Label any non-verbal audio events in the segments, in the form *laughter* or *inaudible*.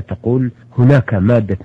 تقول هناك مادة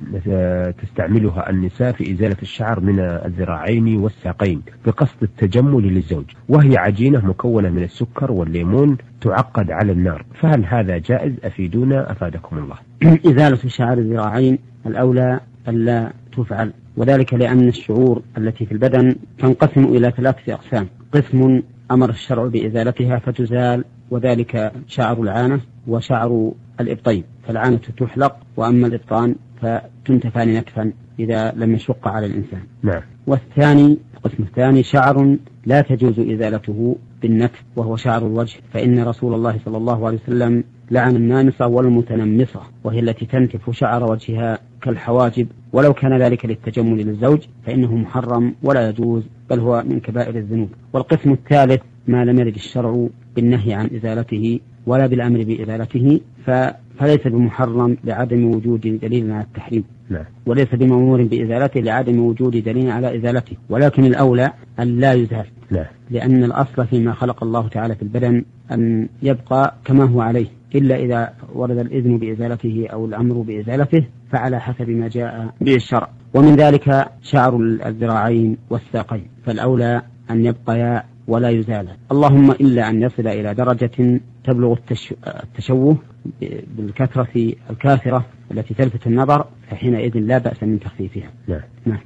تستعملها النساء في إزالة الشعر من الذراعين والساقين بقصد التجمل للزوج وهي عجينة مكونة من السكر والليمون تعقد على النار فهل هذا جائز؟ أفيدونا أفادكم الله. *clears throat* إزالة شعر الذراعين الأولى ألا تفعل وذلك لأن الشعور التي في البدن تنقسم إلى ثلاثة أقسام قسم أمر الشرع بإزالتها فتزال وذلك شعر العانة وشعر الإبطين فالعانة تحلق وأما الإبطان فتنتفان نتفا إذا لم يشق على الإنسان. نعم. والثاني القسم الثاني شعر لا تجوز إزالته بالنتف وهو شعر الوجه. فإن رسول الله صلى الله عليه وسلم لعن النامصة والمتنمصة وهي التي تنتف شعر وجهها كالحواجب. ولو كان ذلك للتجمل للزوج فإنه محرم ولا يجوز بل هو من كبائر الذنوب. والقسم الثالث ما لم يرد الشرع بالنهي عن إزالته ولا بالأمر بإزالته فليس بمحرم لعدم وجود دليل على التحريم. نعم. وليس بمأمور بإزالته لعدم وجود دليل على إزالته. ولكن الأولى أن لا يزال نعم. لأن الأصل فيما خلق الله تعالى في البدن أن يبقى كما هو عليه. إلا إذا ورد الإذن بإزالته أو الأمر بإزالته فعلى حسب ما جاء به الشرع. ومن ذلك شعر الذراعين والساقين. فالأولى أن يبقيا ولا يزال اللهم إلا أن يصل إلى درجة تبلغ التشوه بالكثرة الكاثرة التي تلفت النظر فحينئذ لا بأس من تخفيفها نعم. نعم.